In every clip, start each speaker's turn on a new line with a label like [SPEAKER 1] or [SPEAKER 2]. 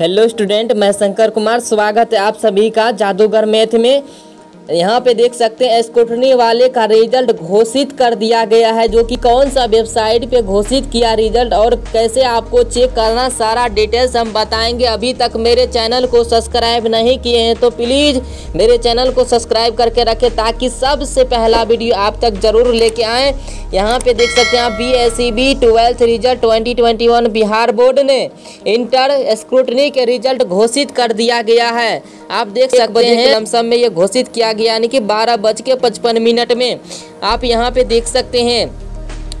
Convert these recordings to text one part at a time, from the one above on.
[SPEAKER 1] Hello student मैं शंकर कुमार स्वागत है आप सभी का जादूगर मैथ में। यहाँ पे देख सकते हैं स्कूटनी वाले का रिज़ल्ट घोषित कर दिया गया है जो कि कौन सा वेबसाइट पे घोषित किया रिज़ल्ट और कैसे आपको चेक करना सारा डिटेल्स हम बताएँगे। अभी तक मेरे चैनल को सब्सक्राइब नहीं किए हैं तो प्लीज़ मेरे चैनल को सब्सक्राइब करके रखें ताकि सबसे पहला वीडियो आप तक ज़रूर लेके आएँ। यहाँ पे देख सकते हैं आप B S C B twelfth result twenty twenty one Bihar board ने इंटर स्क्रूटनी के रिज़ल्ट घोषित कर दिया गया है। आप देख सकते हैं लमसम में ये घोषित किया गया यानी कि बारह बज के पचपन मिनट में। आप यहाँ पे देख सकते हैं,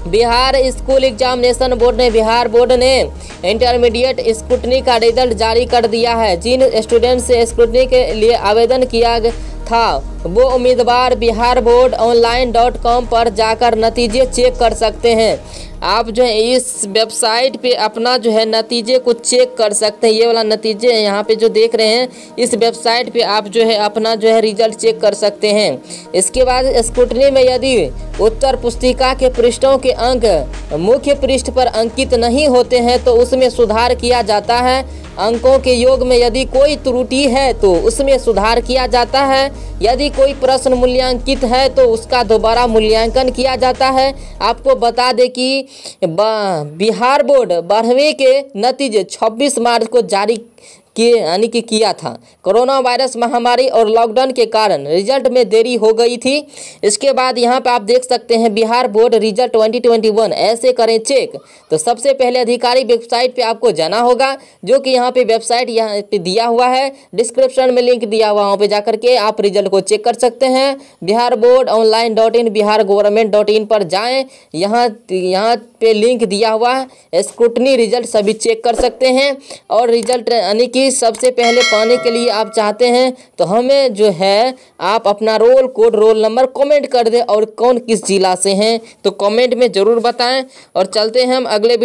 [SPEAKER 1] बिहार स्कूल एग्जामिनेशन बोर्ड ने, बिहार बोर्ड ने इंटरमीडिएट स्क्रूटनी का रिज़ल्ट जारी कर दिया है। जिन स्टूडेंट से स्क्रूटनी के लिए आवेदन किया था, वो उम्मीदवार Bihar board online dot com पर जाकर नतीजे चेक कर सकते हैं। आप जो है इस वेबसाइट पे अपना जो है नतीजे को चेक कर सकते हैं। ये वाला नतीजे यहाँ पे जो देख रहे हैं, इस वेबसाइट पे आप जो है अपना जो है रिज़ल्ट चेक कर सकते हैं। इसके बाद स्कूटनी में यदि उत्तर पुस्तिका के पृष्ठों के अंक मुख्य पृष्ठ पर अंकित नहीं होते हैं तो उसमें सुधार किया जाता है। अंकों के योग में यदि कोई त्रुटि है तो उसमें सुधार किया जाता है। यदि कोई प्रश्न मूल्यांकित है तो उसका दोबारा मूल्यांकन किया जाता है। आपको बता दें कि बिहार बोर्ड बारहवीं के नतीजे 26 मार्च को जारी किए यानी कि किया था। कोरोना वायरस महामारी और लॉकडाउन के कारण रिज़ल्ट में देरी हो गई थी। इसके बाद यहाँ पर आप देख सकते हैं, बिहार बोर्ड रिज़ल्ट 2021 ऐसे करें चेक। तो सबसे पहले अधिकारी वेबसाइट पे आपको जाना होगा, जो कि यहाँ पे वेबसाइट यहाँ पे दिया हुआ है। डिस्क्रिप्शन में लिंक दिया हुआ वहाँ पे जा करके आप रिज़ल्ट को चेक कर सकते हैं। Bihar board online dot in, Bihar government dot in पर जाएँ। यहाँ यहाँ पे लिंक दिया हुआ है। स्क्रूटनी रिज़ल्ट सभी चेक कर सकते हैं। और रिज़ल्ट यानी कि सबसे पहले पाने के लिए आप चाहते हैं तो हमें जो है, आप अपना roll code, roll number comment कर दें और कौन किस जिला से हैं तो कमेंट में ज़रूर बताएँ। और चलते हैं हम अगले